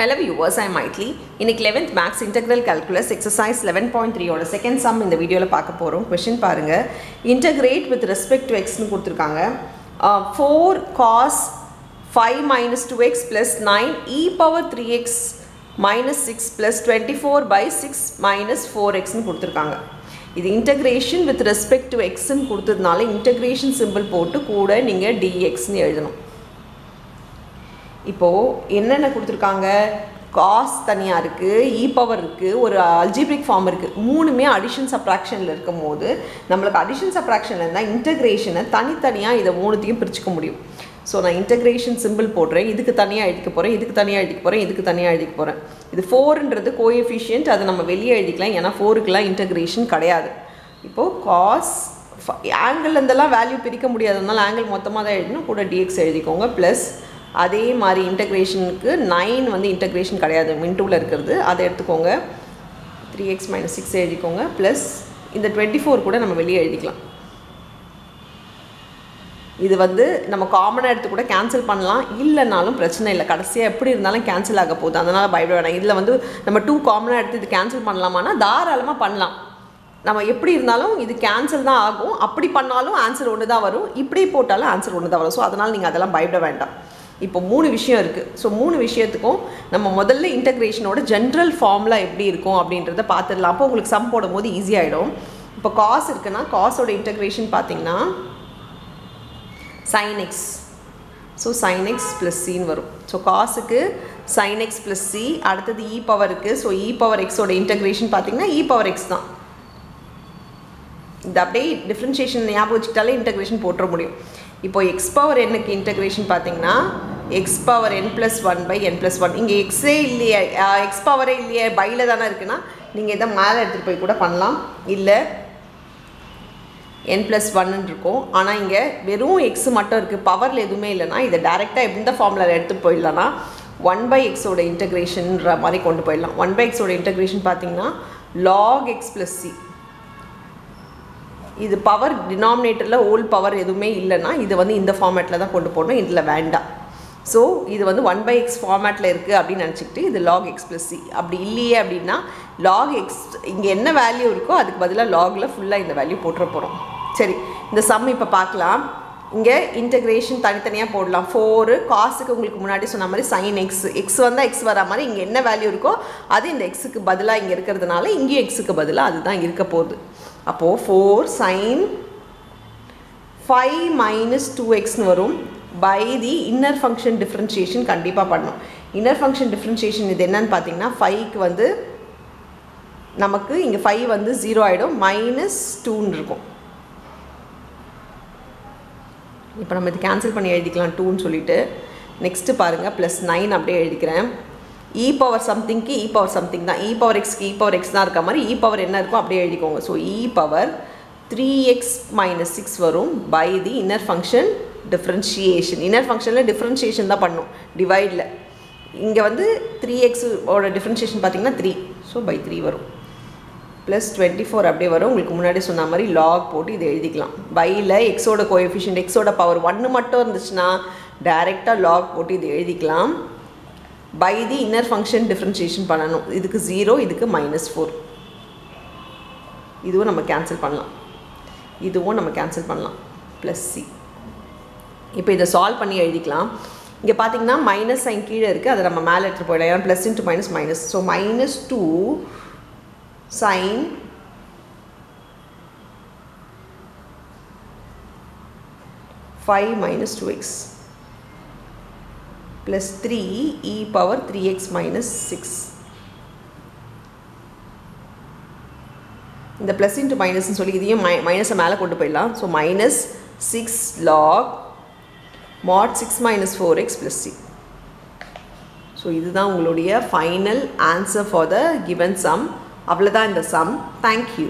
Hello viewers ஐ மைட்லி இன்னைக்கு eleventh maths integral calculus exercise eleven point த்ரீயோட செகண்ட் சம் இந்த வீடியோவில் பார்க்க போகிறோம் கொஷின் பாருங்கள் இன்டகிரேட் வித் ரெஸ்பெக்ட் டு எக்ஸ்னு கொடுத்துருக்காங்க. Four cos five minus two x plus nine e power three x minus six plus twenty four by six minus four எக்ஸ்னு கொடுத்துருக்காங்க. இது இன்டகிரேஷன் வித் ரெஸ்பெக்ட் டு எக்ஸ்ன்னு கொடுத்ததுனால இன்டகிரேஷன் சிம்பிள் போட்டு கூட நீங்கள் டிஎக்ஸ்னு எழுதணும். இப்போது என்னென்ன கொடுத்துருக்காங்க? காஸ் தனியாக இருக்குது இ e பவர் இருக்குது ஒரு அல்ஜிப்ரிக் ஃபார்ம் இருக்குது மூணுமே அடிஷன் சப்ராக்ஷனில் இருக்கும் போது நம்மளுக்கு அடிஷன் சப்ராக்ஷனில் இருந்தால் இன்டகிரேஷனை தனித்தனியாக இதை மூணுத்தையும் பிரிச்சுக்க முடியும். ஸோ நான் இன்டகிரேஷன் சிம்பிள் போடுறேன். இதுக்கு தனியாக எழுதிக்க போகிறேன் இதுக்கு தனியாக எழுதிக்க போகிறேன் இதுக்கு தனியாக எழுதிக்க போகிறேன் இது ஃபோருன்றது கோஎஃபிஷியன்ட் அதை நம்ம வெளியே எழுதிக்கலாம். ஏன்னா ஃபோருக்கெலாம் இன்டகிரேஷன் கிடையாது. இப்போது காஸ் ஆங்கிள் இருந்தெல்லாம் வேல்யூ பிரிக்க முடியாததுனால ஆங்கிள் மொத்தமாக தான் எழுதணும். கூட டிஎக்ஸ் எழுதிக்கோங்க. ப்ளஸ் அதே மாதிரி இன்டகிரேஷனுக்கு நைன் வந்து இன்டகிரேஷன் கிடையாது. மின்டூவில் இருக்கிறது. அதை எடுத்துக்கோங்க. த்ரீ எக்ஸ் மைனஸ் சிக்ஸ் எழுதிக்கோங்க. ப்ளஸ் இந்த டுவெண்ட்டி ஃபோர் கூட நம்ம வெளியே எழுதிக்கலாம். இது வந்து நம்ம காமனாக எடுத்து கூட கேன்சல் பண்ணலாம். இல்லைனாலும் பிரச்சனை இல்லை. கடைசியாக எப்படி இருந்தாலும் கேன்சல் ஆக போகுது. அதனால் பயப்பட வேணாம். இதில் வந்து நம்ம டூ காமனாக எடுத்து இது கேன்சல் பண்ணலாமான்னா தாராளமாக பண்ணலாம். நம்ம எப்படி இருந்தாலும் இது கேன்சல் தான் ஆகும். அப்படி பண்ணாலும் ஆன்சர் ஒன்று தான் வரும். இப்படி போட்டாலும் ஆன்சர் ஒன்று தான் வரும். ஸோ அதனால் நீங்கள் அதெல்லாம் பயப்பட வேண்டாம். இப்போ மூணு விஷயம் இருக்குது ஸோ மூணு விஷயத்துக்கும் நம்ம முதல்ல இன்டகிரேஷனோட ஜென்ரல் ஃபார்முலா எப்படி இருக்கும் அப்படின்றத பார்த்துடலாம். அப்போ உங்களுக்கு சம் போடும் போது ஈஸியாகிடும் இப்போ காஸ் இருக்குன்னா காஸோட இன்டகிரேஷன் பார்த்தீங்கன்னா sine x so sine x plus சின்னு வரும். ஸோ காசுக்கு சைன் எக்ஸ் ப்ளஸ் சி அடுத்தது இ பவருக்கு ஸோ இ பவர் எக்ஸோட இன்டகிரேஷன் பார்த்தீங்கன்னா இ பவர் எக்ஸ் தான். இந்த அப்படியே டிஃப்ரென்ஷியேஷன் ஞாபகம் வச்சுக்கிட்டாலே இன்டகிரேஷன் போட்டுற முடியும். இப்போ எக்ஸ் பவர் என்னக்கு இன்டகிரேஷன் பார்த்தீங்கன்னா x power n plus one by n plus one இங்கே எக்ஸே இல்லையே எக்ஸ் பவரே இல்லையே பையில் தானே இருக்குன்னா நீங்கள் இதை மேலே எடுத்துகிட்டு போய் கூட பண்ணலாம். இல்லை என் ப்ளஸ் ஒன்னு இருக்கும். ஆனால் இங்கே வெறும் எக்ஸ் மட்டும் இருக்குது பவரில் எதுவுமே இல்லைன்னா இதை டேரெக்டாக எந்த ஃபார்முலாவில் எடுத்துகிட்டு போயிடலாம்னா ஒன் பை எக்ஸோட இன்டகிரேஷன்ற மாதிரி கொண்டு போயிடலாம். ஒன் பை எக்ஸோட இன்டகிரேஷன் பார்த்தீங்கன்னா லாக் எக்ஸ் ப்ளஸ் சி இது பவர் டினாமினேட்டரில் ஓல்ட் பவர் எதுவுமே இல்லைன்னா இது வந்து இந்த ஃபார்மேட்டில் தான் கொண்டு போடணும். இதில் வேண்டாம். ஸோ இது வந்து ஒன் பை எக்ஸ் ஃபார்மேட்டில் இருக்குது அப்படின்னு நினச்சிக்கிட்டு இது லாக் எக்ஸ் ப்ளஸ் சி அப்படி இல்லையே அப்படின்னா லாக் எக்ஸ் இங்கே என்ன வேல்யூ இருக்கோ அதுக்கு பதிலாக லாகில் ஃபுல்லாக இந்த வேல்யூ போட்டுற போகிறோம் சரி இந்த சம் இப்போ பார்க்கலாம். இங்கே இன்டகிரேஷன் தனித்தனியாக போடலாம். ஃபோரு காசுக்கு உங்களுக்கு முன்னாடி சொன்ன மாதிரி சைன் எக்ஸ் எக்ஸ் வந்தால் எக்ஸ் வரா மாதிரி இங்கே என்ன வேல்யூ இருக்கோ அது இந்த எக்ஸுக்கு பதிலாக இங்கே இருக்கிறதுனால இங்கேயும் எக்ஸுக்கு பதிலாக அதுதான் இருக்க போகுது. அப்போது four sine five minus two எக்ஸ்னு வரும். By the inner function differentiation கண்டிப்பாக பண்ணணும் இன்னர் ஃபங்க்ஷன் டிஃப்ரென்ஷியேஷன் இது என்னன்னு பார்த்தீங்கன்னா ஃபைவ்க்கு வந்து நமக்கு இங்கே ஃபைவ் வந்து ஜீரோ ஆகிடும் மைனஸ் டூன்னு இருக்கும். இப்போ நம்ம இது கேன்சல் பண்ணி எழுதிக்கலாம் டூன்னு சொல்லிட்டு. நெக்ஸ்ட்டு பாருங்கள் ப்ளஸ் நைன் அப்படியே எழுதிக்கிறேன். இ பவர் சம்திங்க்கு இ பவர் சம்திங் தான். இ பவர் எக்ஸ்க்கு இ பவர் எக்ஸ் தான் இருக்க மாதிரி e இ பவர் என்ன இருக்கோ அப்படியே எழுதிக்கோங்க. So e power three x minus six வரும் by the inner function differentiation inner ஃபங்க்ஷனில் டிஃப்ரென்ஷியேஷன் தான் பண்ணும் டிவைடில் இங்கே வந்து த்ரீ எக்ஸோட டிஃப்ரென்ஷியேஷன் பார்த்தீங்கன்னா த்ரீ ஸோ பை த்ரீ வரும். ப்ளஸ் டுவெண்ட்டி ஃபோர் அப்படியே வரும். உங்களுக்கு முன்னாடி சொன்ன மாதிரி லாக் போட்டு இதை எழுதிக்கலாம். பையில் எக்ஸோட கோஎஃபிஷியன்ட் எக்ஸோட பவர் ஒன்று மட்டும் இருந்துச்சுன்னா டைரெக்டாக லாக் போட்டு இதை எழுதிக்கலாம். By the inner function differentiation பண்ணணும். இதுக்கு ஜீரோ இதுக்கு மைனஸ் ஃபோர் இதுவும் நம்ம கேன்சல் பண்ணலாம். இதுவும் நம்ம கேன்சல் பண்ணலாம். ப்ளஸ் சி இப்போ இதை சால்வ் பண்ணி எழுதிக்கலாம். இங்கே பார்த்தீங்கன்னா மைனஸ் சைன் கீழே இருக்குது அதை நம்ம மேலே எடுத்துகிட்டு போயிடலாம். ஏன்னா plus into minus minus so minus two sine five minus two x plus three e power three x minus six இந்த ப்ளஸ் இன்ட்டு மைனஸ்னு சொல்லி இதையும் மை மைனஸை மேலே கொண்டு போயிடலாம். So minus six log mod six minus four x plus c so இதுதான் உங்களுடைய final answer for the given sum அவ்வளோதான் இந்த சம் தேங்க்யூ